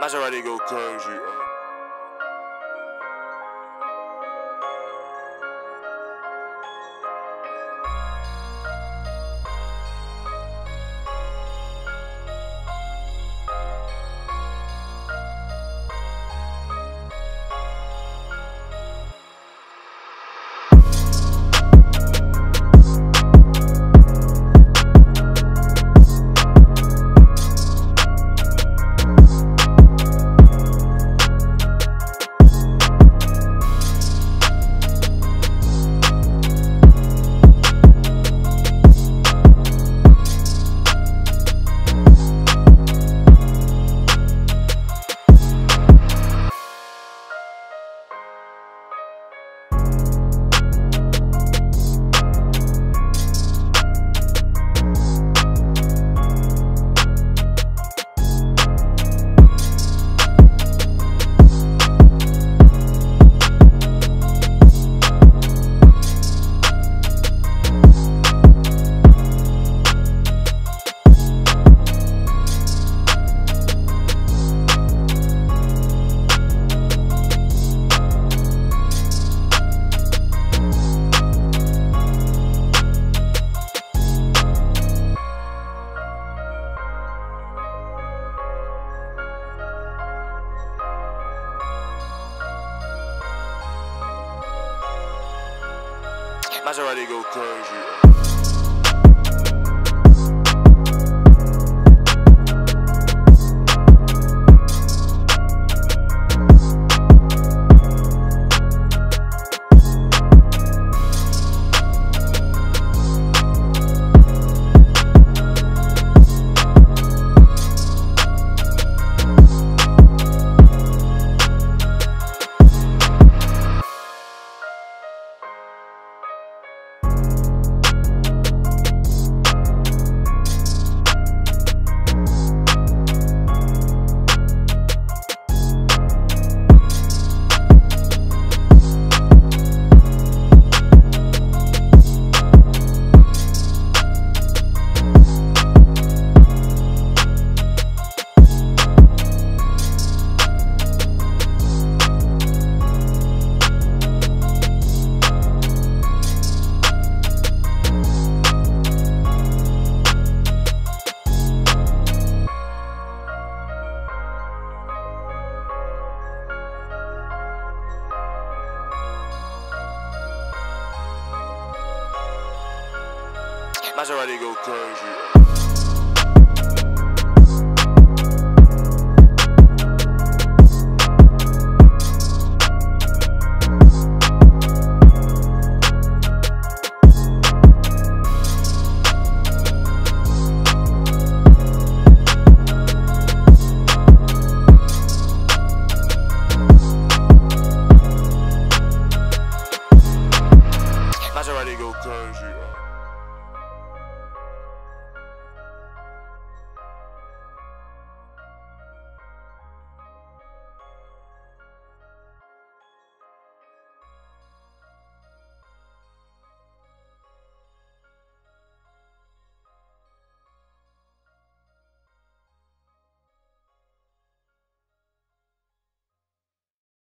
Maserati go crazy. Maserati go crazy. Maserati go crazy.